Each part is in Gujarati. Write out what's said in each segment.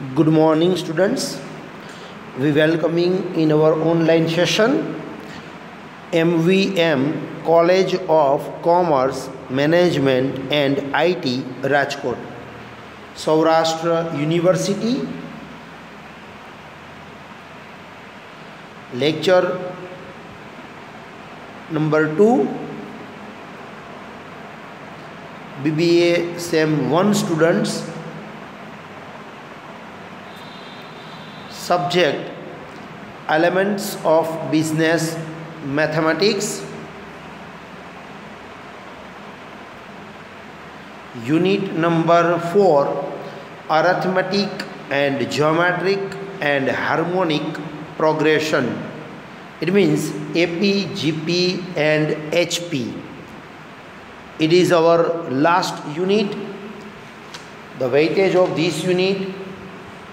Good morning, students. We welcoming in our online session MVM College of Commerce, Management and IT, Rajkot, Saurashtra University. Lecture number two. BBA SEM 1 students subject elements of business mathematics. Unit number 4 arithmetic and geometric and harmonic progression. It means ap gp and hp it is our last unit. The weightage of this unit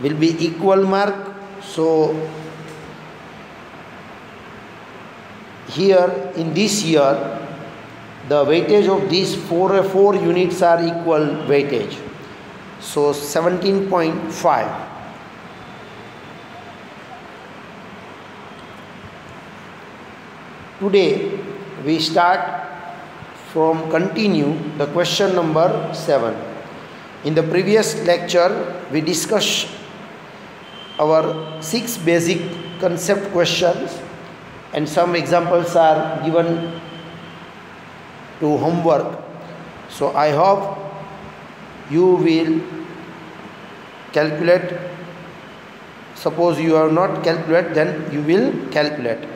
will be equal mark so here in this year the weightage of these four four units are equal weightage. So 17.5 today we start from continue the question number 7 in the previous lecture we discussed our six basic concept questions and some examples are given to homework. So i hope you will calculate. Suppose you have not calculate then you will calculate.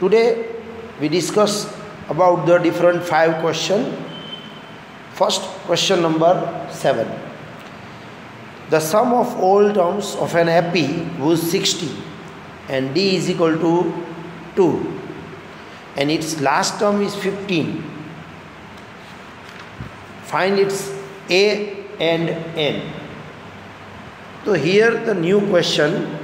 Today we discuss about the different five question first question number 7 the sum of all terms of an AP was 60 and D is equal to 2 and its last term is 15 find its A and N. So here the new question.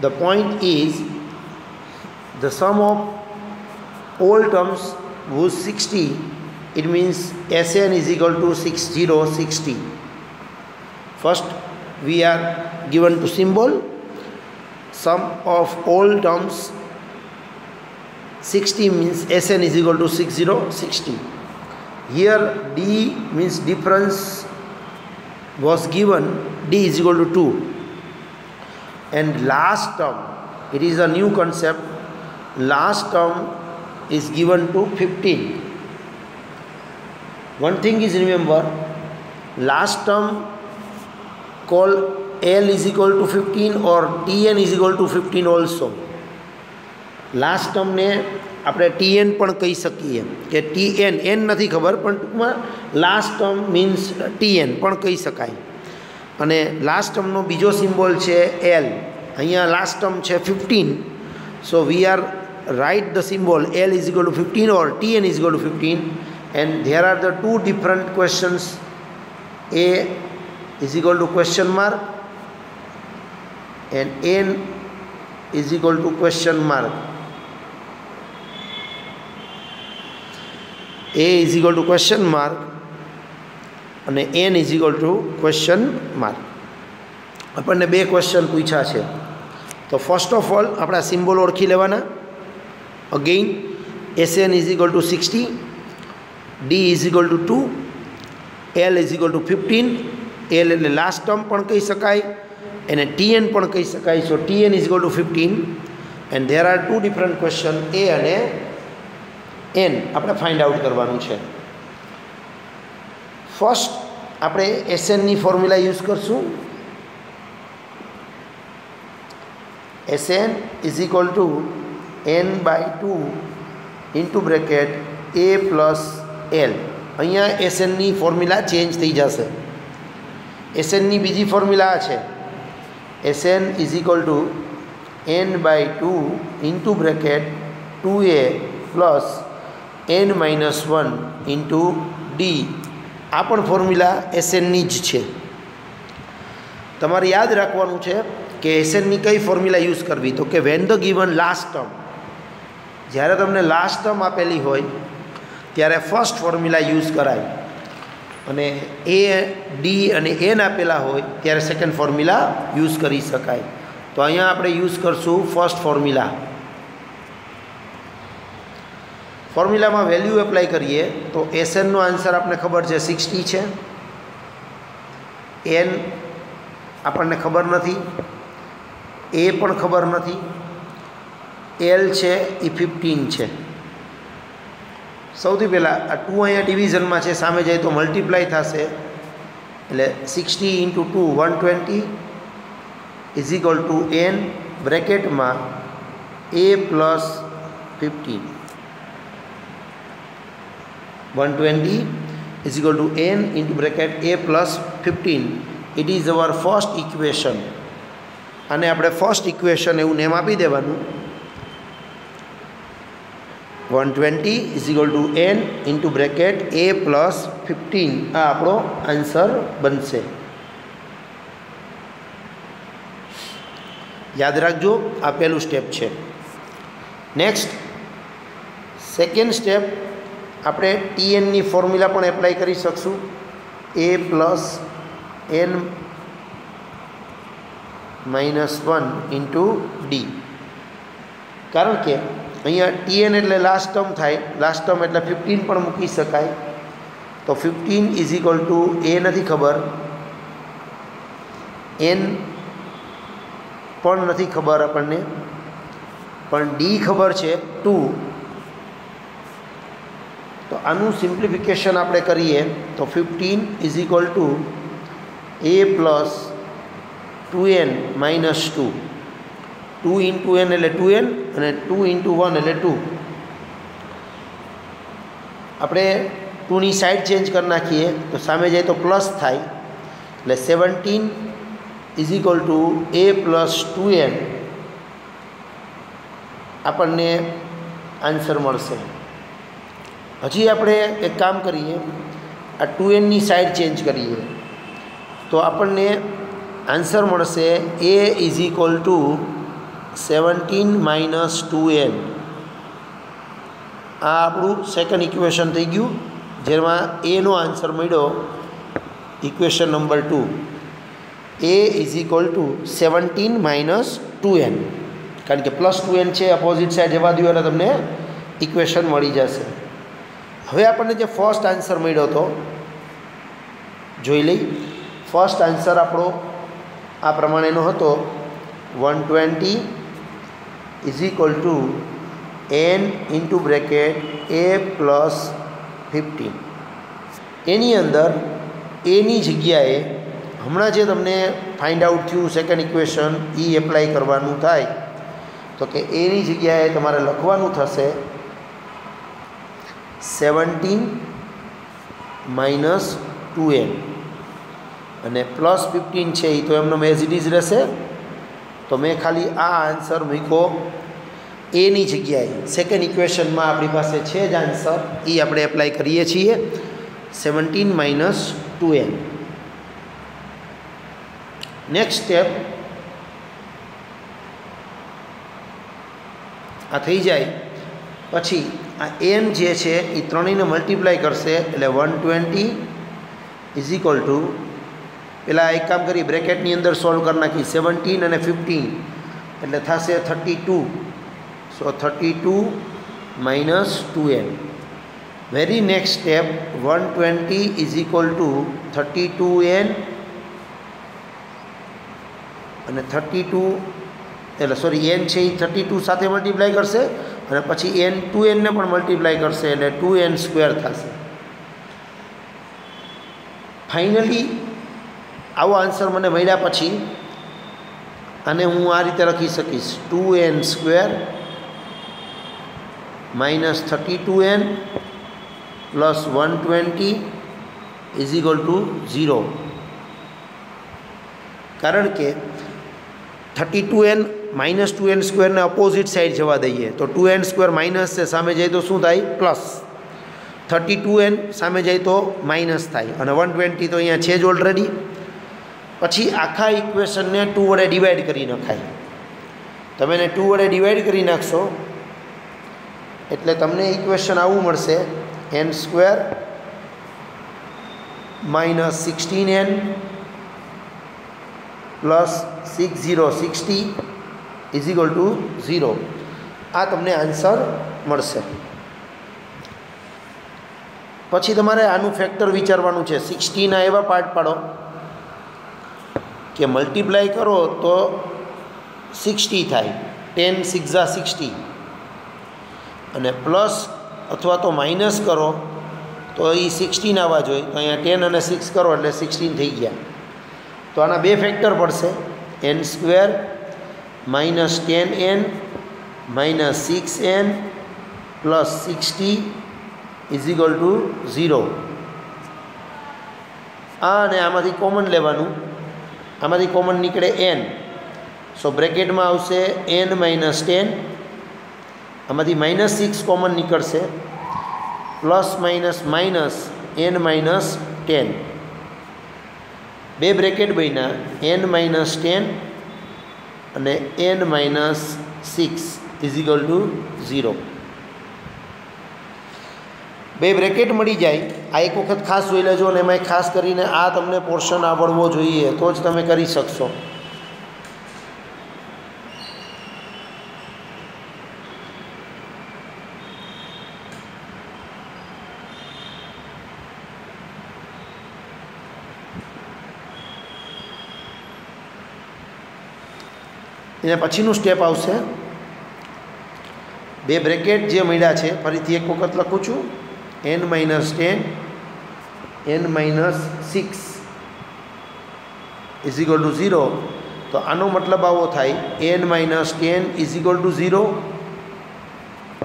The point is the sum of all terms was 60 it means Sn is equal to 6060 first we are given to symbol sum of all terms. 60 means Sn is equal to 6060 here D means difference was given. D is equal to 2 and last term it is a new concept. Last term is given to 15 one thing is, remember, last term call L is equal to 15 or Tn is equal to 15 also. Last ટર્મને આપણે ટીએન પણ કહી શકીએ. કે ટીએન એન નથી ખબર, પણ ટૂંકમાં લાસ્ટ ટર્મ મીન્સ ટીએન પણ કહી શકાય. અને લાસ્ટ ટર્મનો બીજો સિમ્બોલ છે એલ અહીંયા લાસ્ટ ટર્મ છે fifteen so we are right the symbol L is equal to fifteen or TN is equal to fifteen and there are the two different questions a is equal to question mark and n is equal to question mark a is equal to question mark અને n is equal to question mark આપણને બે ક્વેશ્ચન પૂછ્યા છે તો ફર્સ્ટ ઓફ ઓલ આપણા સિમ્બોલ ઓળખી લેવાના again S N is equal to sixty D is equal to two L is equal to fifteen L એટલે લાસ્ટ ટર્મ પણ કહી શકાય, એને ટીએન પણ કહી શકાય. So TN is equal to fifteen and there are two different question A અને એન આપણે ફાઇન્ડ આઉટ કરવાનું છે. ફર્સ્ટ આપણે એસએનની ફોર્મ્યુલા યુઝ કરશું. SN is equal to N by two into bracket A plus L. અહીંયા એસએનની ફોર્મ્યુલા ચેન્જ થઈ જશે. એસએનની બીજી ફોર્મ્યુલા છે. SN is equal to N by two into bracket two A plus N minus one into D આ પણ ફોર્મ્યુલા એસએનની જ છે. તમારે યાદ રાખવાનું છે કે એસએનની કઈ ફોર્મ્યુલા યુઝ કરવી? તો કે when the given last term જ્યારે તમને લાસ્ટ ટર્મ આપેલી હોય ત્યારે ફર્સ્ટ ફોર્મ્યુલા યુઝ કરાય. અને એ ડી અને એન આપેલા હોય ત્યારે સેકન્ડ ફોર્મ્યુલા યુઝ કરી શકાય. તો અહીંયા આપણે યુઝ કરશું ફર્સ્ટ ફોર્મ્યુલા ફોર્મ્યુલામાં વેલ્યુ એપ્લાય કરીએ, તો એસએનનો આન્સર આપણને ખબર છે સિક્સટી છે. એન આપણને ખબર નથી. એ પણ ખબર નથી. એલ છે એ ફિફ્ટીન છે. સૌથી પહેલાં આ ટુ અહીંયા ડિવિઝનમાં છે, સામે જાય તો મલ્ટીપ્લાય થશે. એટલે sixty into two one twenty is equal to N બ્રેકેટમાં A plus fifteen one twenty equal to N into bracket A plus fifteen it is our first equation અને આપણે ફર્સ્ટ ઇક્વેશન એવું નેમ આપી દેવાનું. One twenty is equal to N into bracket A plus fifteen આ આપણો આન્સર બનશે. યાદ રાખજો, આ પહેલું સ્ટેપ છે. નેક્સ્ટ સેકન્ડ સ્ટેપ આપણે ટીએનની ફોર્મ્યુલા પણ એપ્લાય કરી શકશું. A plus N minus one into D કારણ કે અહીંયા ટીએન એટલે લાસ્ટ ટર્મ થાય. લાસ્ટ ટર્મ એટલે ફિફ્ટીન પણ મૂકી શકાય. તો fifteen is equal to A નથી ખબર. એન પણ નથી ખબર આપણને. પણ ડી ખબર છે ટુ તો આનું સિમ્પ્લિફિકેશન આપણે કરીએ. તો fifteen is equal to A plus two N minus two two into N એટલે ટુ એન અને ટુ ઇન્ટુ વન એટલે ટુ આપણે ટુની સાઈડ ચેન્જ કરી નાખીએ, તો સામે જાય તો પ્લસ થાય. એટલે seventeen is equal to A plus two N આપણને આન્સર મળશે. હજી આપણે એક કામ કરીએ, આ ટુ એનની સાઈડ ચેન્જ કરીએ. તો આપણને આન્સર મળશે A is equal to seventeen minus two N આ આપણું સેકન્ડ ઇક્વેશન થઈ ગયું. જેમાં એનો આન્સર મળ્યો. Equation number two A is equal to seventeen minus two N કારણ કે પ્લસ ટુ એન છે અપોઝિટ સાઈડ જવા દો એટલે તમને ઇક્વેશન મળી જશે. હવે આપણને જે ફર્સ્ટ આન્સર મળ્યો હતો, જોઈ લઈ. ફર્સ્ટ આન્સર આપણો આ પ્રમાણેનો હતો. One twenty is equal to N into bracket A plus fifteen એની અંદર એની જગ્યાએ હમણાં જે તમને ફાઇન્ડ આઉટ થયું સેકન્ડ ઇક્વેશન એ એપ્લાય કરવાનું થાય, તો કે એની જગ્યાએ તમારે લખવાનું થશે સેવન્ટીન માઇનસ ટુ એન અને પ્લસ ફિફ્ટીન છે એ તો એમનો એઝ ઇટ ઇઝ રહેશે તો મેં ખાલી આ આન્સર મૂક્યો. એની જગ્યાએ સેકન્ડ ઇક્વેશનમાં આપણી પાસે છે જ આન્સર એ આપણે એપ્લાય કરીએ છીએ. Seventeen minus two N next step આ થઈ જાય. પછી આ એન જે છે, એ ત્રણેયને મલ્ટીપ્લાય કરશે, એટલે one twenty is equal to પહેલાં એક કામ કરી, બ્રેકેટની અંદર સોલ્વ કરી નાખી સેવન્ટીન અને ફિફ્ટીન એટલે થશે thirty two so thirty two minus two N very next step one twenty is equal to thirty two N અને થર્ટી ટુ એટલે સોરી એન છે એ થર્ટી ટુ સાથે મલ્ટીપ્લાય કરશે, અને પછી એન ટુ એનને પણ મલ્ટીપ્લાય કરશે, એટલે ટુ એન સ્ક્વેર થશે. ફાઇનલી આવો આન્સર મને મળ્યા પછી અને હું આ રીતે લખી શકીશ. Two N square minus thirty two N plus one twenty is equal to zero. કારણ કે thirty two N minus two N સ્ક્વેરને opposite side જવા દઈએ. તો ટુ એન સ્ક્વેર માઇનસ છે, સામે જાય તો શું થાય? પ્લસ. થર્ટી ટુ એન સામે જાય તો માઇનસ થાય. અને વન ટ્વેન્ટી તો અહીંયા છે જ ઓલરેડી પછી આખા ઇક્વેશનને ટુ વડે ડિવાઈડ કરી નખાય. તમે એને ટુ વડે ડિવાઈડ કરી નાખશો, એટલે તમને ઇક્વેશન આવું મળશે N square minus sixteen N plus six zero sixty is two zero આ તમને આન્સર મળશે. પછી તમારે આનું ફેક્ટર વિચારવાનું છે. સિક્સટીના એવા પાર્ટ પાડો. કે મલ્ટીપ્લાય કરો તો સિક્સટી થાય. ટેન સિક્ઝા સિક્સટી અને પ્લસ અથવા તો માઇનસ કરો, તો એ સિક્સટીન આવવા જોઈએ. તો અહીંયા ટેન અને સિક્સ કરો એટલે સિક્સટીન થઈ ગયા. તો આના બે ફેક્ટર પડશે. N square minus ten N minus six N plus sixty is two zero આ અને આમાંથી કોમન લેવાનું. આમાંથી કોમન નીકળે એન સો બ્રેકેટમાં આવશે એન માઇનસ ટેન આમાંથી માઇનસ સિક્સ કોમન નીકળશે. Plus minus minus N minus ten બે બ્રેકેટ બન્યા. એન માઇનસ ટેન અને N minus six is equal to zero બે બ્રેકેટ મળી જાય. આ એક વખત ખાસ જોઈ લેજો અને એમાં ખાસ કરીને આ તમને પોર્શન આવડવો જોઈએ તો જ તમે કરી શકશો. એના પછીનું સ્ટેપ આવશે. બે બ્રેકેટ જે મળ્યા છે, ફરીથી એક વખત લખું છું. N minus ten N minus six is equal to zero તો આનો મતલબ આવો થાય N minus ten is equal to zero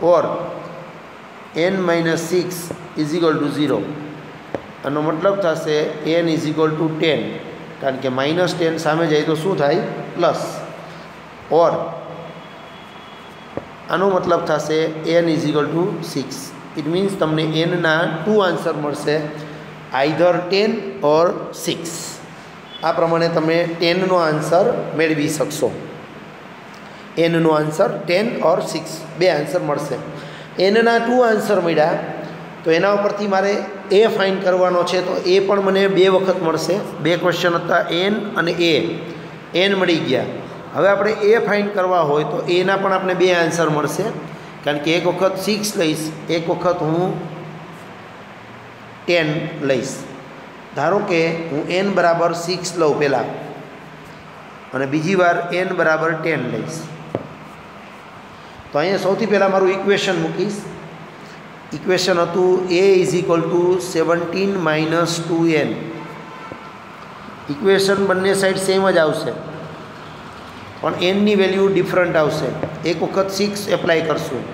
or N minus six is equal to zero આનો મતલબ થશે N is equal to ten કારણ કે માઇનસ ટેન સામે જાય તો શું થાય પ્લસ ઓર આનો મતલબ થશે N is equal to six it means તમને એનના ટુ આન્સર મળશે આઈધર ટેન ઓર સિક્સ આ પ્રમાણે તમે ટેનનો આન્સર મેળવી શકશો. એનનો આન્સર ટેન ઓર સિક્સ બે આન્સર મળશે. એનના ટુ આન્સર મળ્યા, તો એના ઉપરથી મારે એ ફાઇન કરવાનો છે, તો એ પણ મને બે વખત મળશે. બે ક્વેશ્ચન હતા એન અને એ એન મળી ગયા. હવે આપણે એ ફાઇન કરવા હોય, તો એના પણ આપણે બે આન્સર મળશે. કારણ કે એક વખત સિક્સ લઈશ, એક વખત હું ટેન લઈશ. ધારો કે હું એન બરાબર સિક્સ લઉં પહેલાં, અને બીજી વાર એન બરાબર ટેન લઈશ. તો અહીંયા સૌથી પહેલાં મારું ઇક્વેશન મૂકીશ. ઇક્વેશન હતું A is equal to seventeen minus two N equation બંને સાઈડ સેમ જ આવશે. પણ એનની વેલ્યુ ડિફરન્ટ આવશે. એક વખત સિક્સ એપ્લાય કરશું.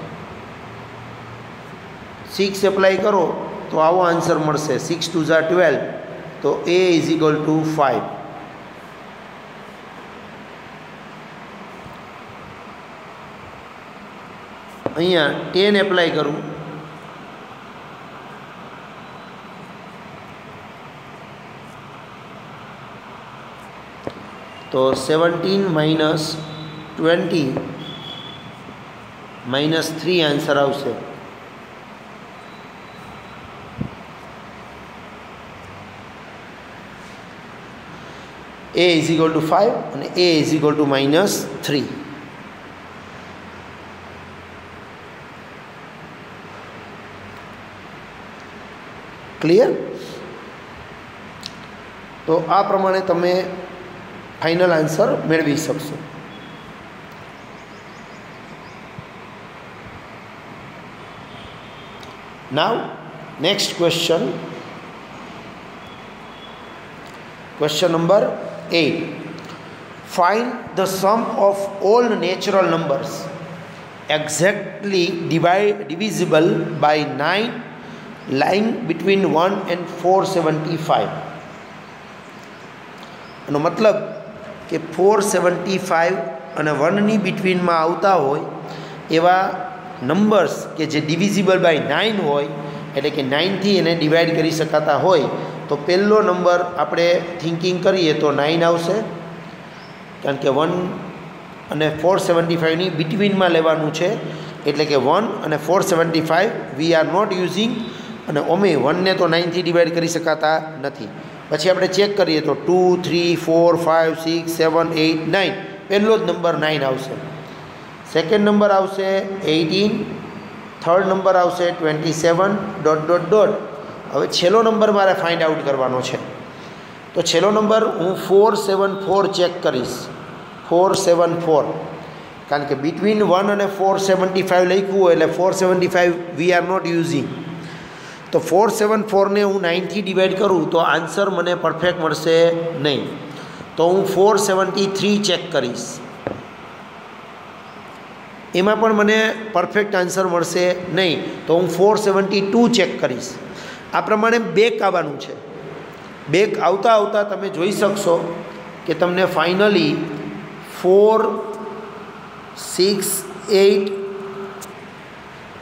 સિક્સ એપ્લાય કરો તો આવો આન્સર મળશે સિક્સ ટુ ઝા ટ્વેલ્વ તો A is equal to five અહીંયા ટેન એપ્લાય કરું તો seventeen minus twenty minus three answer આવશે A is equal to five અને A is equal to minus three clear તો આ પ્રમાણે તમે ફાઇનલ આન્સર મેળવી શકશો. Now next question question number eight Find the sum of all natural numbers exactly divide, divisible by 9 lying between 1 and 475 એનો મતલબ કે ફોર સેવન્ટી ફાઇવ અને વનની બિટવીનમાં આવતા હોય, એવા નંબર્સ કે જે ડિવિઝિબલ બાય નાઇન હોય, એટલે કે નાઇનથી એને ડિવાઈડ કરી શકાતા હોય તો પહેલો નંબર આપણે થિંકિંગ કરીએ તો નાઇન આવશે. કારણ કે વન અને ફોર સેવન્ટી ફાઇવની બિટવીનમાં લેવાનું છે. એટલે કે વન અને four seventy five we are not using અને ઓમે વનને તો નાઇનથી ડિવાઈડ કરી શકાતા નથી. પછી આપણે ચેક કરીએ તો two three four five six seven eight nine પહેલો જ નંબર નાઇન આવશે. સેકન્ડ નંબર આવશે એઇટીન થર્ડ નંબર આવશે twenty seven dot dot dot હવે છેલ્લો નંબર મારે ફાઇન્ડ આઉટ કરવાનો છે. તો છેલ્લો નંબર હું ફોર સેવન ફોર ચેક કરીશ. ફોર સેવન ફોર કારણ કે બિટવીન વન અને ફોર સેવન્ટી ફાઇવ લખ્યું હોય એટલે four seventy five we are not using તો ફોર સેવન ફોરને હું નાઇનથી ડિવાઈડ કરું તો આન્સર મને પરફેક્ટ મળશે નહીં. તો હું ફોર સેવન્ટી થ્રી ચેક કરીશ. એમાં પણ મને પરફેક્ટ આન્સર મળશે નહીં. તો હું ફોર સેવન્ટી ટુ ચેક કરીશ. આ પ્રમાણે બેક આવવાનું છે. બેક આવતા આવતા તમે જોઈ શકશો કે તમને finally four, six, eight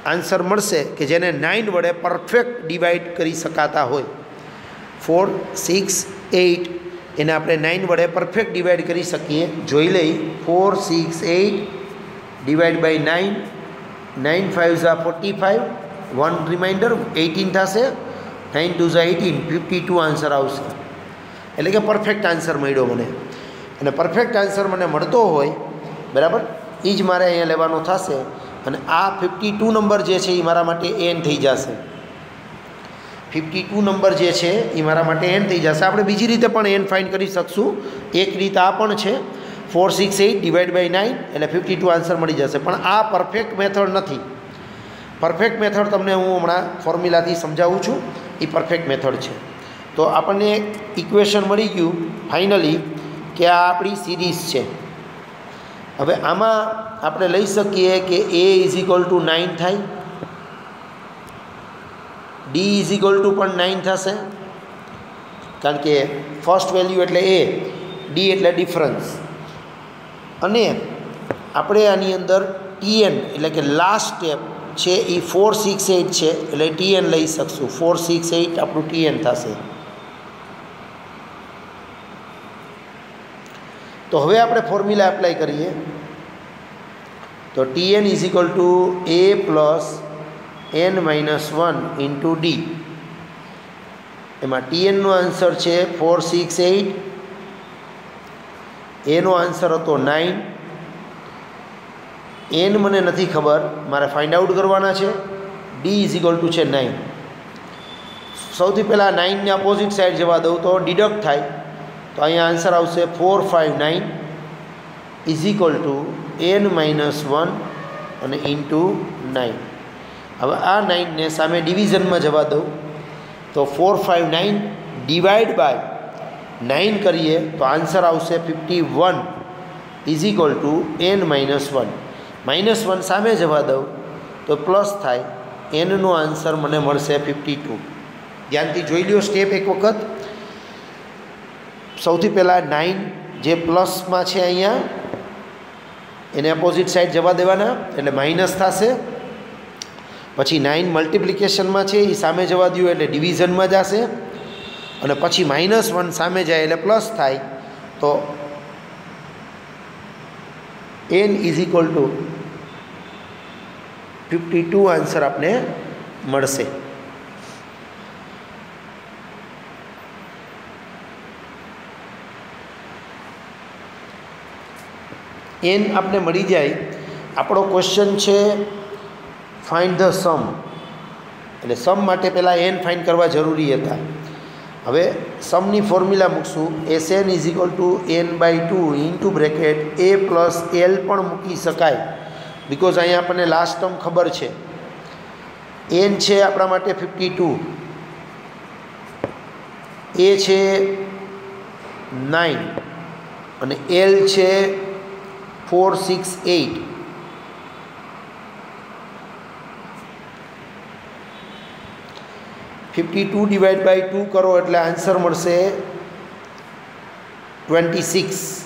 answer મળશે કે જેને નાઇન વડે પરફેક્ટ ડિવાઈડ કરી શકાતા હોય. ફોર, સિક્સ, એઇટ એને આપણે નાઇન વડે પરફેક્ટ ડિવાઈડ કરી શકીએ. જોઈ લઈ. Four, six, eight divide by nine. Nine five Jha forty five. One remainder eighteen થશે. નાઇન ટુ ઝા એટીન ફિફ્ટી ટુ આન્સર આવશે. એટલે કે પરફેક્ટ આન્સર મળ્યો મને. અને પરફેક્ટ આન્સર મને મળતો હોય, બરાબર? એ જ મારે અહીંયા લેવાનો થશે. અને આ ફિફ્ટી ટુ નંબર જે છે એ મારા માટે એન થઈ જશે. ફિફ્ટી ટુ નંબર જે છે એ મારા માટે એન થઈ જશે. આપણે બીજી રીતે પણ એન ફાઇન્ડ કરી શકશું. એક રીત આ પણ છે. Four six eight divide by nine એટલે ફિફ્ટી ટુ આન્સર મળી જશે. પણ આ પરફેક્ટ મેથડ નથી. પરફેક્ટ મેથડ તમને હું હમણાં ફોર્મ્યુલાથી સમજાવું છું. એ પરફેક્ટ મેથડ છે. તો આપણને ઇક્વેશન મળી ગયું ફાઇનલી કે આ આપણી સિરીઝ છે. હવે આમાં આપણે લઈ શકીએ કે A is equal to nine થાય. ડી ઇઝ ઇક્વલ ટુ પણ નાઇન થશે. કારણ કે ફર્સ્ટ વેલ્યુ એટલે એ ડી એટલે ડિફરન્સ અને આપણે આની અંદર ટીએન એટલે કે લાસ્ટ સ્ટેપ છે એ ફોર સિક્સ એઇટ છે, એટલે ટીએન લઈ શકશું. ફોર સિક્સ એઇટ આપણું ટીએન થશે. તો હવે આપણે ફોર્મ્યુલા એપ્લાય કરીએ. તો TN is equal to A plus N minus one into D એમાં ટીએનનો આન્સર છે ફોર સિક્સ એઇટ એનો આન્સર હતો નાઇન એન મને નથી ખબર, મારે ફાઇન્ડ આઉટ કરવાના છે. ડી ઇઝ ઇક્વલ ટુ છે નાઇન સૌથી પહેલાં નાઇનને અપોઝિટ સાઈડ જવા દઉં તો ડિડક્ટ થાય. તો અહીંયા આન્સર આવશે four five nine is equal to N minus one અને ઇન્ટુ નાઇન હવે આ નાઇનને સામે ડિવિઝનમાં જવા દઉં. તો four five nine divide by nine કરીએ તો આન્સર આવશે fifty one is equal to N minus one minus one સામે જવા દઉં તો પ્લસ થાય. એનનો આન્સર મને મળશે ફિફ્ટી ટુ ધ્યાનથી જોઈ લ્યો સ્ટેપ એક વખત. સૌથી પહેલાં નાઇન જે પ્લસમાં છે અહીંયા, એને અપોઝિટ સાઈડ જવા દેવાના, એટલે માઇનસ થશે. પછી નાઇન મલ્ટિપ્લિકેશનમાં છે એ સામે જવા દઉં એટલે ડિવિઝનમાં જશે. અને પછી માઇનસ વન સામે જાય, એટલે પ્લસ થાય. તો N is equal to fifty two answer આપને મળશે એન આપને મળી જાય આપણો ક્વેશ્ચન છે ફાઇન્ડ ધ સમ એટલે સમ માટે પહેલાં એન ફાઇન્ડ કરવા જરૂરી હતા હવે સમની ફોર્મ્યુલા મૂકશું. S N is equal to N by two into bracket A plus L પણ મૂકી શકાય. બિકોઝ અહીંયા આપણને લાસ્ટ ટર્મ ખબર છે. એન છે આપણા માટે ફિફ્ટી ટુ એ છે નાઇન અને એલ છે four six eight fifty two divide by two કરો એટલે આન્સર મળશે ટ્વેન્ટી સિક્સ.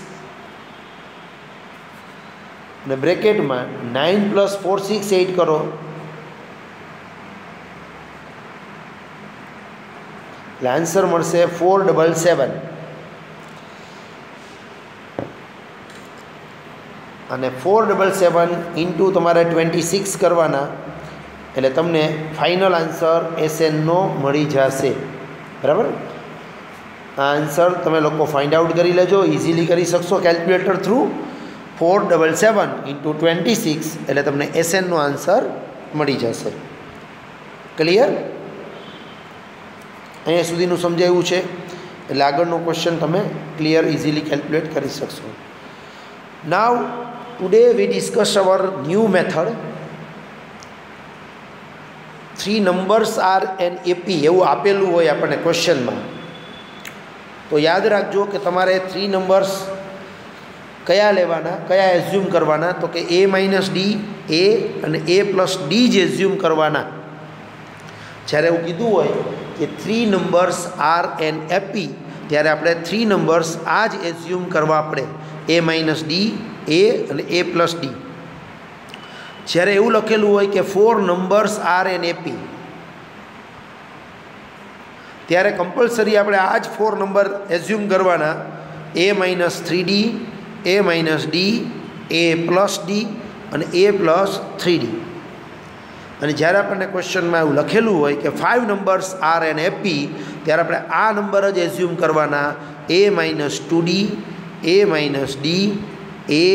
અને બ્રેકેટમાં nine plus four six eight કરો. એટલે આન્સર મળશે ફોર ડબલ સેવન. અને ફોર ડબલ સેવન ઇન્ટુ તમારે ટ્વેન્ટી સિક્સ કરવાના. એટલે તમને ફાઇનલ આન્સર એસએનનો મળી જશે. બરાબર? આ આન્સર તમે લોકો ફાઇન્ડ આઉટ કરી લેજો ઇઝીલી કરી શકશો calculator through four double seven into twenty six એટલે તમને એસએનનો આન્સર મળી જશે. ક્લિયર અહીંયા સુધીનું સમજાયું છે. એટલે આગળનો ક્વેશ્ચન તમે ક્લિયર ઇઝીલી કેલ્ક્યુલેટ કરી શકશો. Now today we discuss our new method three numbers are in AP એવું આપેલું હોય આપણને ક્વેશ્ચનમાં તો યાદ રાખજો કે તમારે થ્રી નંબર્સ કયા લેવાના, કયા એઝ્યુમ કરવાના? તો કે એ માઇનસ ડી એ અને એ પ્લસ ડી જ એઝ્યુમ કરવાના. જ્યારે એવું કીધું હોય કે three numbers are in AP ત્યારે આપણે થ્રી નંબર્સ આ જ એઝ્યુમ કરવા આપણે એ માઇનસ ડી એ અને એ પ્લસ ડી જ્યારે એવું લખેલું હોય કે four numbers are in AP ત્યારે કમ્પલસરી આપણે આ જ ફોર નંબર એઝ્યુમ કરવાના. A minus three D A minus D A plus D અને એ પ્લસ થ્રી ડી અને જ્યારે આપણને ક્વેશ્ચનમાં એવું લખેલું હોય કે five numbers are in AP ત્યારે આપણે આ નંબર જ એઝ્યુમ કરવાના. A minus two D A minus D A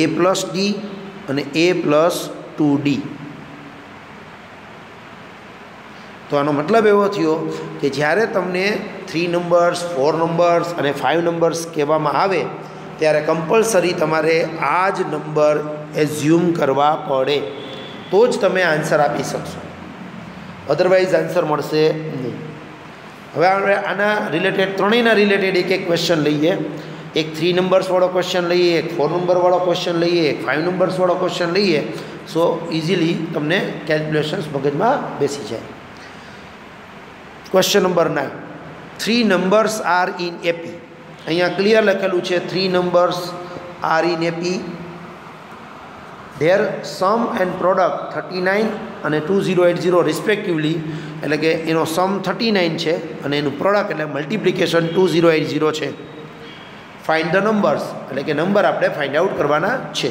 A plus D અને એ પ્લસ ટુ ડી તો આનો મતલબ એવો થયો કે જ્યારે તમને થ્રી નંબર્સ ફોર નંબર્સ અને ફાઇવ નંબર્સ કહેવામાં આવે, ત્યારે કમ્પલસરી તમારે આ જ નંબર એઝ્યુમ કરવા પડે. તો જ તમે આન્સર આપી શકશો. અધરવાઇઝ આન્સર મળશે નહીં. હવે આપણે આના રિલેટેડ ત્રણેયના રિલેટેડ એક એક ક્વેશ્ચન લઈએ. એક થ્રી નંબર્સવાળો ક્વેશ્ચન લઈએ, એક ફોર નંબરવાળો ક્વેશ્ચન લઈએ, એક ફાઇવ નંબર્સવાળો ક્વેશ્ચન લઈએ સો ઇઝીલી તમને કેલ્ક્યુલેશન્સ મગજમાં બેસી જાય. Question number nine three numbers are in AP અહીંયા ક્લિયર લખેલું છે three numbers are in AP their sum and product thirty nine અને two zero eight zero respectively એટલે કે એનો સમ થર્ટી નાઇન છે અને એનું પ્રોડક્ટ એટલે multiplication two zero eight zero છે. ફાઇન્ડ ધ નંબર્સ એટલે કે નંબર આપણે ફાઇન્ડ આઉટ કરવાના છે.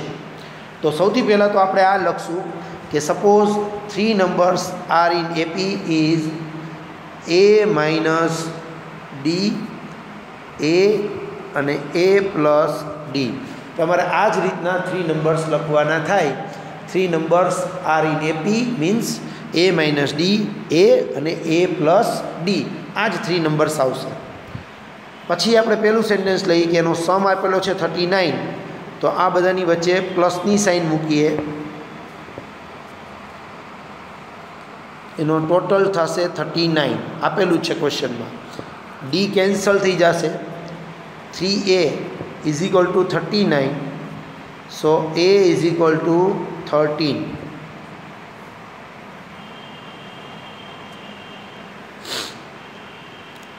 તો સૌથી પહેલાં તો આપણે આ લખશું કે suppose three numbers are in AP is a minus d a અને એ પ્લસ ડી તમારે આ જ રીતના થ્રી નંબર્સ લખવાના થાય. Three numbers are in AP means a minus d a અને એ પ્લસ ડી આ જ થ્રી નંબર્સ આવશે. પછી આપણે પહેલું સેન્ટેન્સ લઈએ કે એનો સમ આપેલો છે થર્ટી નાઇન તો આ બધાની વચ્ચે પ્લસની સાઇન મૂકીએ. એનો ટોટલ થશે થર્ટી નાઇન આપેલું છે ક્વેશ્ચનમાં ડી કેન્સલ થઈ જશે. Three a is equal to thirty nine so a is equal to thirteen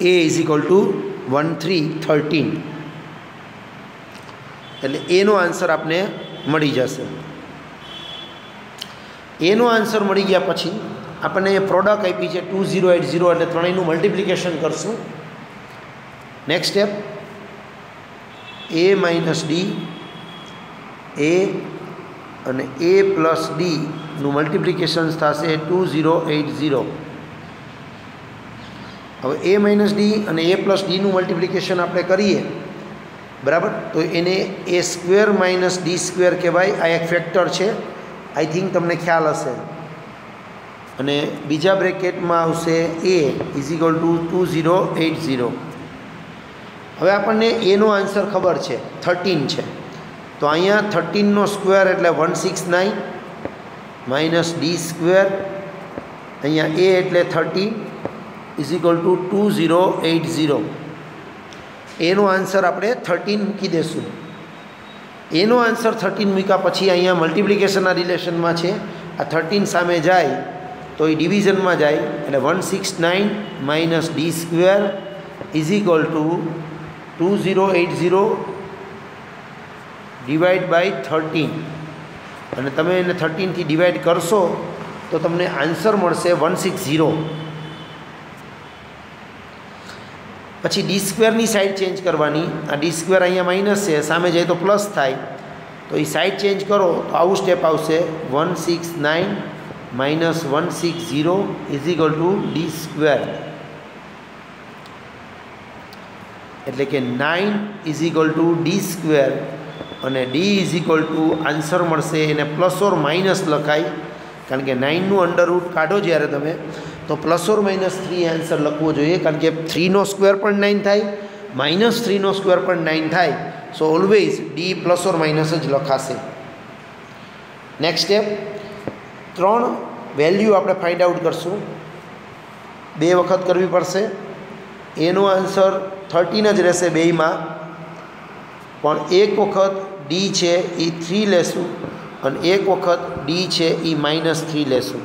a is equal to one three thirteen એટલે એનો આન્સર આપને મળી જશે. એનો આન્સર મળી ગયા પછી આપણને પ્રોડક્ટ આપી છે ટુ ઝીરો એટ ઝીરો એટલે ત્રણેયનું મલ્ટિપ્લિકેશન કરશું. Next step a minus d a અને એ પ્લસ ડીનું મલ્ટિપ્લિકેશન થશે ટુ ઝીરો એટ ઝીરો હવે એ માઇનસ ડી અને એ પ્લસ ડીનું મલ્ટિપ્લિકેશન આપણે કરીએ, બરાબર? તો એને a square minus d square કહેવાય. આ એક ફેક્ટર છે. આઈ થિંક તમને ખ્યાલ હશે. અને બીજા બ્રેકેટમાં આવશે a is equal to two zero eight zero હવે આપણને એનો આન્સર ખબર છે. થર્ટીન છે. તો અહીંયા થર્ટીનનો સ્ક્વેર એટલે one six nine minus d square અહીંયા એ એટલે thirty is equal to two zero eight zero એનો આન્સર આપણે થર્ટીન મૂકી દઈશું એનો આન્સર થર્ટીન મૂક્યા પછી અહીંયા મલ્ટિપ્લિકેશનના રિલેશનમાં છે. આ થર્ટીન સામે જાય તો એ ડિવિઝનમાં જાય. એટલે one six nine minus d square is equal to two zero eight zero divide by thirteen અને તમે એને થર્ટીનથી ડિવાઈડ કરશો તો તમને આન્સર મળશે વન સિક્સ ઝીરો પછી ડી સ્ક્વેરની સાઈડ ચેન્જ કરવાની. આ ડી સ્ક્વેર અહીંયા માઇનસ છે, સામે જાય તો પ્લસ થાય. તો એ સાઈડ ચેન્જ કરો, તો આવું સ્ટેપ આવશે. One six nine minus one six zero is equal to d square એટલે કે nine is equal to d square અને d is equal to answer મળશે, એને પ્લસ ઓર માઇનસ લખાય. કારણ કે નાઇનનું અંડર રૂટ કાઢો જ્યારે તમે. તો plus or minus three answer લખવો જોઈએ, કારણ કે થ્રીનો સ્ક્વેર પણ નાઇન થાય માઇનસ થ્રીનો સ્ક્વેર પણ નાઇન થાય. So always d plus or minus જ લખાશે. નેક્સ્ટ સ્ટેપ ત્રણ વેલ્યુ આપણે ફાઇન્ડ આઉટ કરશું. બે વખત કરવી પડશે. એનો આન્સર થર્ટીન જ રહેશે બેયમાં. પણ એક વખત ડી છે એ થ્રી લેશું, અને એક વખત ડી છે એ માઇનસ થ્રી લેશું.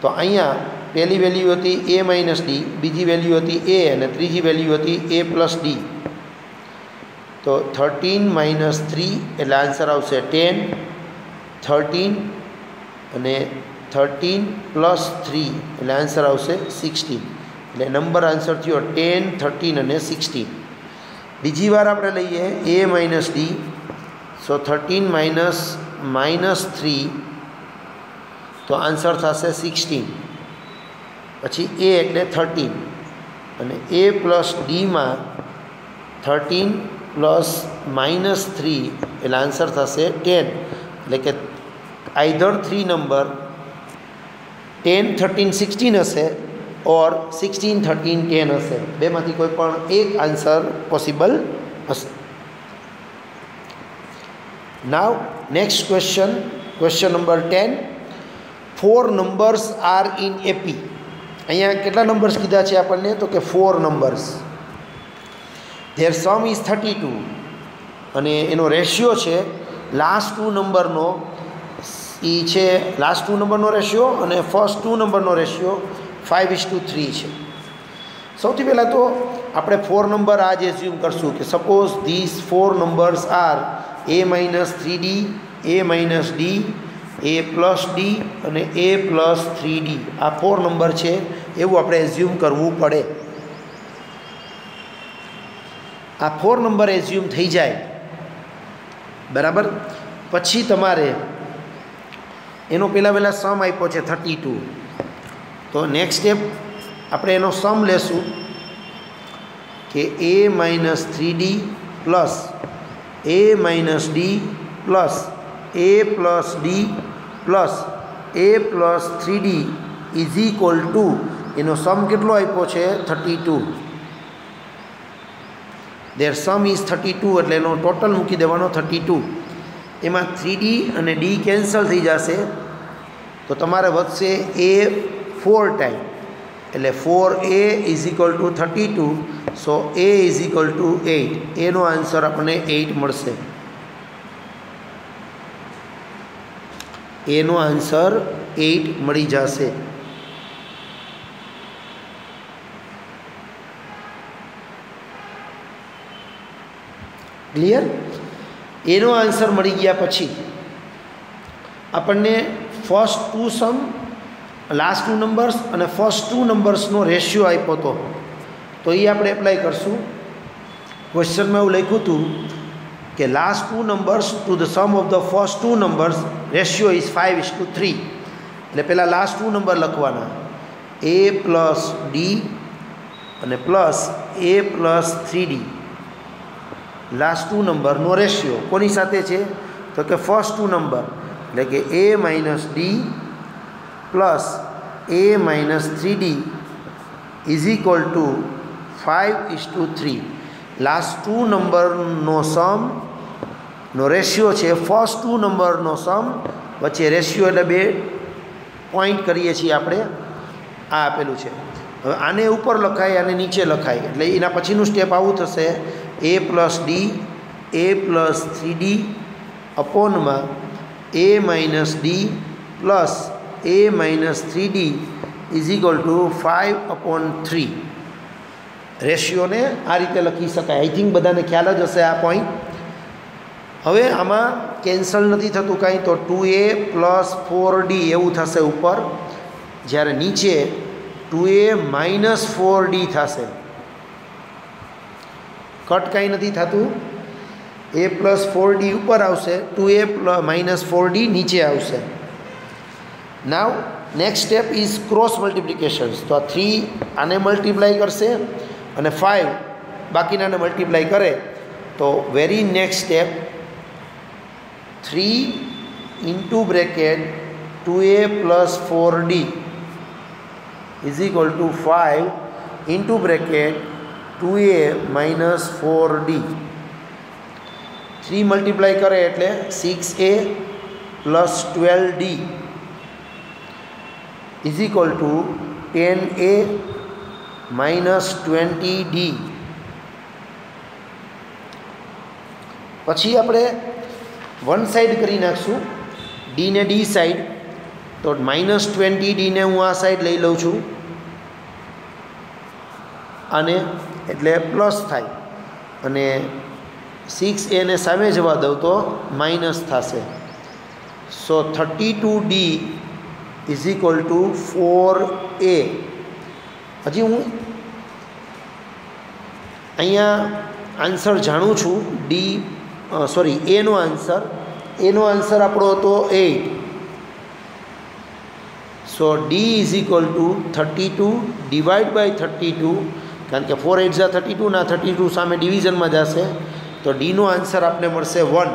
તો અહીંયા પહેલી વેલ્યુ હતી એ માઇનસ ડી બીજી વેલ્યુ હતી એ અને ત્રીજી વેલ્યુ હતી એ પ્લસ ડી તો થર્ટીન માઇનસ થ્રી એટલે આન્સર આવશે ટેન થર્ટીન અને થર્ટીન પ્લસ થ્રી એટલે આન્સર આવશે સિક્સટીન એટલે નંબર આન્સર થયો ટેન થર્ટીન અને સિક્સટીન બીજી વાર આપણે લઈએ a minus d so thirteen minus minus three તો આન્સર થશે સિક્સટીન. પછી એ એટલે થર્ટીન. અને એ પ્લસ ડીમાં થર્ટીન પ્લસ માઇનસ થ્રી એટલે આન્સર થશે ટેન. એટલે કે either three number ten, thirteen, sixteen હશે ઓર સિક્સટીન, થર્ટીન, ટેન હશે. બેમાંથી કોઈ પણ એક આન્સર પોસિબલ હશે. Now next question question number ten four numbers are in AP અહીંયા કેટલા નંબર્સ કીધા છે આપણને? તો કે four numbers their sum is thirty two અને એનો રેશિયો છે લાસ્ટ ટુ નંબરનો એ છે લાસ્ટ ટુ નંબરનો રેશિયો અને ફર્સ્ટ ટુ નંબરનો ratio five is to three છે. સૌથી પહેલાં તો આપણે ફોર નંબર આ જ એઝ્યુમ કરશું કે suppose this four numbers are a minus three d a minus d a plus d અને એ પ્લસ થ્રી ડી આ ફોર નંબર છે, એવું આપણે એઝ્યુમ કરવું પડે. આ ફોર નંબર એઝ્યુમ થઈ જાય. બરાબર? પછી તમારે એનો પહેલાં પહેલાં સમ આપ્યો છે થર્ટી ટુ તો નેક્સ્ટ સ્ટેપ આપણે એનો સમ લેશું કે a minus three d plus a minus d plus a plus d plus a plus three d is equal to એનો સમ કેટલો આપ્યો છે? Thirty two. Their sum is thirty two એટલે એનો ટોટલ મૂકી દેવાનો થર્ટી ટુ. એમાં થ્રી ડી અને ડી કેન્સલ થઈ જશે. તો તમારે વધશે એ ફોર ટાઈમ એટલે four a is equal to thirty two. So a is equal to eight એનો આન્સર આપણને એઇટ મળશે. એનો આન્સર એઇટ મળી જશે. ક્લિયર એનો આન્સર મળી ગયા પછી આપણને first two sum last two numbers અને ફર્સ્ટ ટુ નંબર્સનો રેશિયો આપ્યો હતો તો એ આપણે એપ્લાય કરશું. ક્વેશ્ચનમાં એવું લખ્યું હતું કે last two numbers to the sum of the first two numbers ratio is five is to three એટલે પહેલાં લાસ્ટ ટુ નંબર લખવાના. એ પ્લસ ડી અને plus a plus three d last two નંબરનો રેશિયો કોની સાથે છે? તો કે ફર્સ્ટ ટુ નંબર એટલે કે a minus d plus a minus three d is equal to five is to three last two નંબરનો સમ નો રેશિયો છે ફર્સ્ટ ટુ નંબરનો સમ વચ્ચે રેશિયો એટલે બે પોઈન્ટ કરીએ છીએ આપણે, આ આપેલું છે. હવે આને ઉપર લખાય અને નીચે લખાય, એટલે એના પછીનું સ્ટેપ આવું થશે a plus d a plus three d અપોનમાં a minus d plus a minus three d is equal to five upon three રેશિયોને આ રીતે લખી શકાય. આઈ થિંક બધાને ખ્યાલ જ હશે આ પોઈન્ટ હવે આમાં કેન્સલ નથી થતું કાંઈ, તો two a plus four d એવું થશે ઉપર. જ્યારે નીચે two a minus four d થશે. કટ કાંઈ નથી થતું. એ પ્લસ ફોર ડી ઉપર આવશે two a minus four d નીચે આવશે. Now next step is cross multiplications તો આ થ્રી આને મલ્ટીપ્લાય કરશે. અને ફાઇવ બાકીનાને મલ્ટીપ્લાય કરે, તો very next step three into bracket two a plus four d is equal to five into bracket two a minus four d three multiply કરે એટલે six a plus twelve d is equal to ten a minus twenty d. પછી આપણે વન સાઈડ કરી નાખશું ડીને ડી સાઈડ. તો માઇનસ ટ્વેન્ટી ડીને હું આ સાઈડ લઈ લઉં છું. અને એટલે પ્લસ થાય. અને સિક્સ એને સામે જવા દઉં તો માઇનસ થશે. So thirty two d is equal to four a. હજી હું અહીંયા આન્સર જાણું છું. ડી સોરી એનો આન્સર. એનો આન્સર આપણો હતો eight so d is equal to thirty two divide by thirty two કારણ કે ફોર એટ ઝા થર્ટી ટુ ના થર્ટી ટુ સામે ડિવિઝનમાં જશે. તો ડીનો આન્સર આપને મળશે વન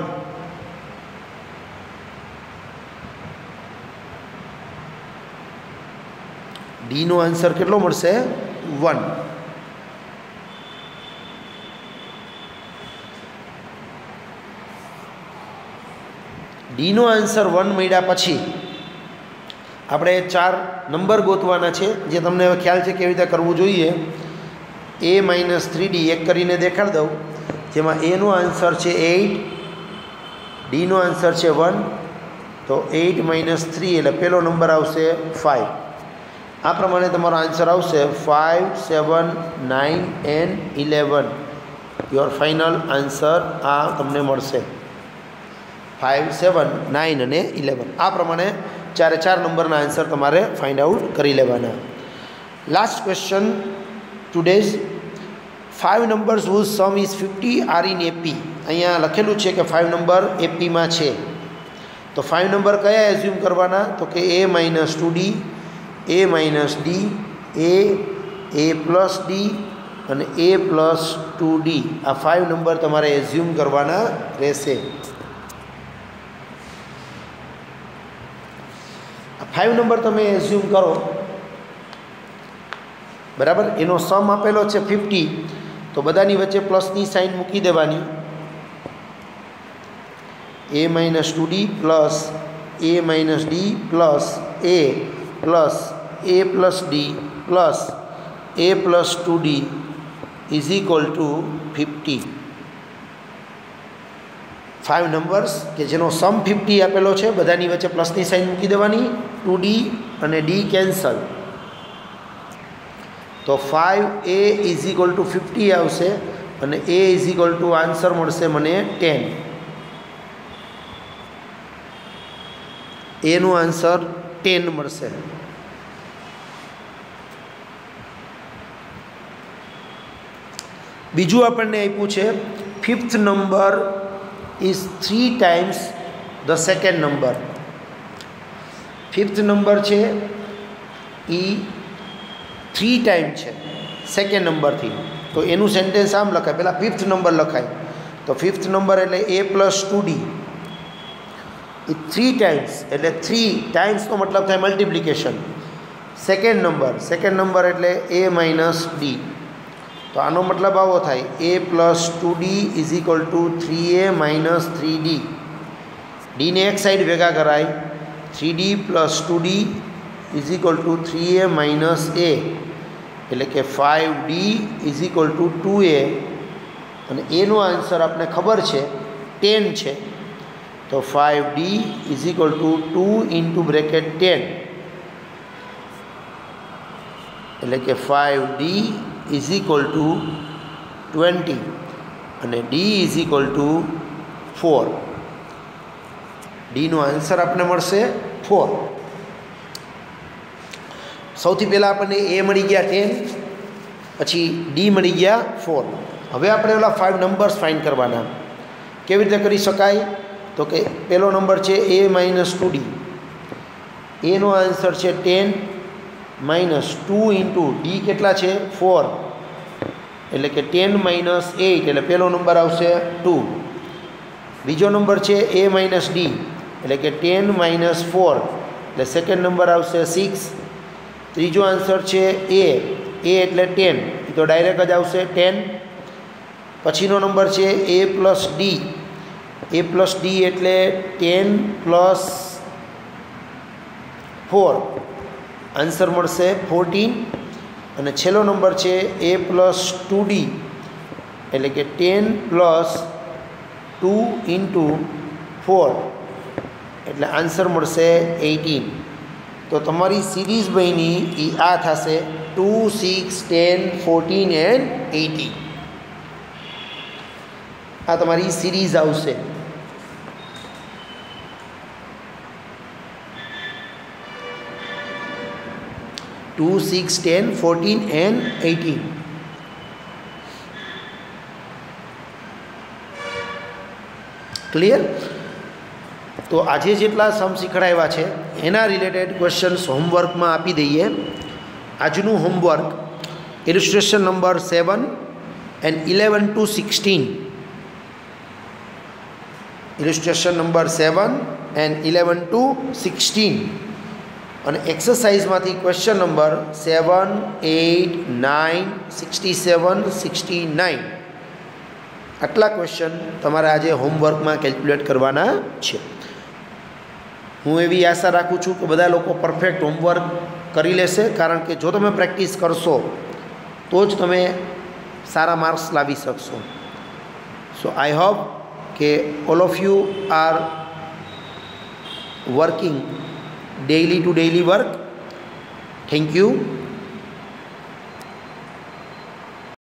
ડીનો આન્સર કેટલો મળશે? વન ડીનો આન્સર વન મળ્યા પછી આપણે ચાર નંબર ગોતવાના છે. જે તમને હવે ખ્યાલ છે કેવી રીતે કરવું જોઈએ. એ માઇનસ થ્રી ડી એક કરીને દેખાડી દઉં. જેમાં એનો આન્સર છે એઇટ ડીનો આન્સર છે વન તો એઇટ માઇનસ થ્રી એટલે પહેલો નંબર આવશે ફાઇવ આ પ્રમાણે તમારો આન્સર આવશે five seven nine and eleven your final answer આ તમને મળશે. ફાઇવ, સેવન, નાઇન અને ઇલેવન. આ પ્રમાણે ચારે ચાર નંબરના આન્સર તમારે ફાઇન્ડ આઉટ કરી લેવાના. Last question today's five numbers whose sum is fifty are in AP અહીંયા લખેલું છે કે ફાઇવ નંબર એપીમાં છે. તો ફાઇવ નંબર કયા એઝ્યુમ કરવાના? તો કે a minus two d a minus d a a plus d અને એ પ્લસ ટુ ડી આ ફાઇવ નંબર તમારે એઝ્યુમ કરવાના રહેશે. ફાઇવ નંબર તમે એઝ્યુમ કરો. બરાબર? એનો સમ આપેલો છે ફિફ્ટી તો બધાની વચ્ચે પ્લસની સાઇન મૂકી દેવાની. A minus two d plus a minus d plus a plus a plus d plus a plus two d is equal to fifty five numbers કે જેનો સમ ફિફ્ટી આપેલો છે, બધાની વચ્ચે પ્લસની સાઇન મૂકી દેવાની. ટુ ડી અને ડી કેન્સલ તો five a is equal to fifty આવશે અને a is equal to answer મળશે મને ટેન એનું આન્સર ટેન મળશે. બીજું આપણને આપ્યું છે fifth number is three times the second number fifth number છે એ થ્રી ટાઈમ છે સેકન્ડ નંબરથી તો એનું સેન્ટેન્સ આમ લખાય પહેલાં ફિફ્થ નંબર લખાય તો ફિફ્થ નંબર એટલે એ પ્લસ ટુ ડી એ થ્રી ટાઈમ્સ એટલે થ્રી ટાઈમ્સનો મતલબ થાય multiplication second number second number એટલે એ માઇનસ ડી તો આનો મતલબ આવો થાય. A plus two d is equal to three a minus three d ડીને એક સાઈડ ભેગા કરાય. Three d plus two d is equal to three a minus a એટલે કે five d is equal to two a અને એનો આન્સર આપણે ખબર છે, ટેન છે. તો five d is equal to two into bracket ten એટલે કે five d is equal to twenty અને d is equal to four ડીનો answer આપણને મળશે ફોર સૌથી પહેલાં આપણને એ મળી ગયા ટેન પછી ડી મળી ગયા ફોર હવે આપણે ઓલા ફાઇવ નંબર્સ ફાઇન કરવાના. કેવી રીતે કરી શકાય? તો કે પહેલો નંબર છે એ માઇનસ ટુ ડી એનો આન્સર છે ten minus two into d કેટલા છે? ફોર. એટલે કે ટેન માઇનસ એઇટ, એટલે પહેલો નંબર આવશે ટુ. બીજો નંબર છે એ માઇનસ ડી, એટલે કે ટેન માઇનસ ફોર. એટલે સેકન્ડ નંબર આવશે સિક્સ ત્રીજો આન્સર છે એ એ એટલે ટેન. એ તો ડાયરેક્ટ જ આવશે ટેન. પછીનો નંબર છે a plus d. A plus d એટલે ટેન પ્લસ ફોર. આન્સર મળશે ફોર્ટીન અને છેલ્લો નંબર છે એ પ્લસ ટુ ડી એટલે કે ten plus two into four એટલે આન્સર મળશે એઇટીન તો તમારી સિરીઝ બની એ આ થશે two six ten fourteen and eighteen આ તમારી સિરીઝ આવશે. Two six ten fourteen and eighteen clear તો આજે જેટલા સમ શીખડાવ્યા છે, એના રિલેટેડ ક્વેશ્ચન્સ હોમવર્કમાં આપી દઈએ. આજનું homework illustration number seven and eleven to sixteen illustration number seven and eleven to sixteen અને એક્સરસાઇઝમાંથી question number seven eight nine sixty seven sixty nine આટલા ક્વેશ્ચન તમારે આજે હોમવર્કમાં કેલ્ક્યુલેટ કરવાના છે. હું એવી આશા રાખું છું કે બધા લોકો પરફેક્ટ હોમવર્ક કરી લેશે, કારણ કે જો તમે પ્રેક્ટિસ કરશો, તો જ તમે સારા માર્ક્સ લાવી શકશો. સો આઈ હોપ કે all of you are working daily to daily work. Thank you